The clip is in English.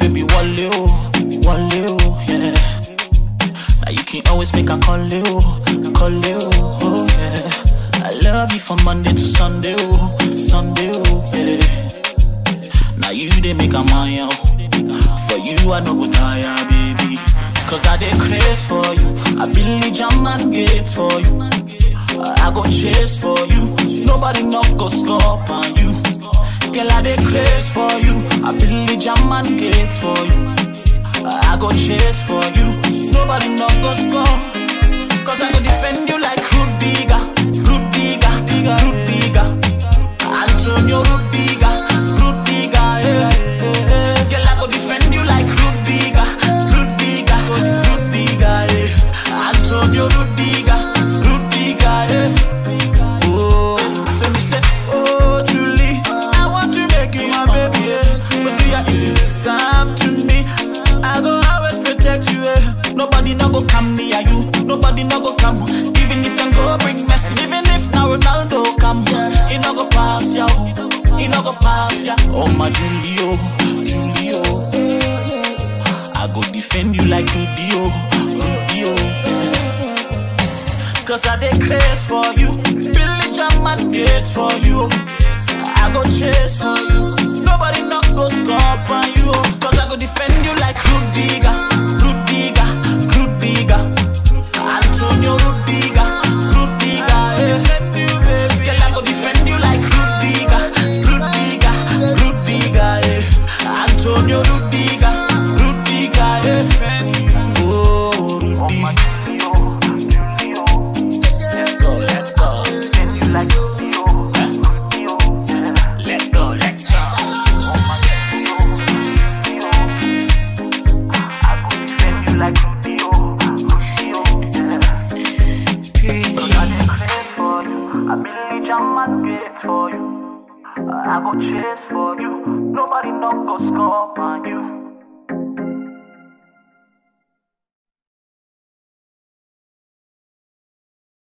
baby Wale, oh, Wale, oh, yeah. Now you can always make a call, you, call, you, oh, yeah. I love you from Monday to Sunday, oh, Sunday, oh, yeah. Now you they make a mile. For you, I no go tire, ah, baby. Cause I dey craze for you. I believe jam and gates for you. I go chase for you. Nobody no go stop on you. Girl, I dey craze for you. I believe jam and gates for you. I go chase for you. Nobody no go come near you, nobody no go come. Even if them go bring Messi, even if now Ronaldo come, he no go pass ya, oh. he no go pass ya. Oh my Julio, Julio, I go defend you like Rudiger. yeah. Cause I dey craze for you, Billy Jam gates for you. Gate for you. I go chase for you. Nobody no go score on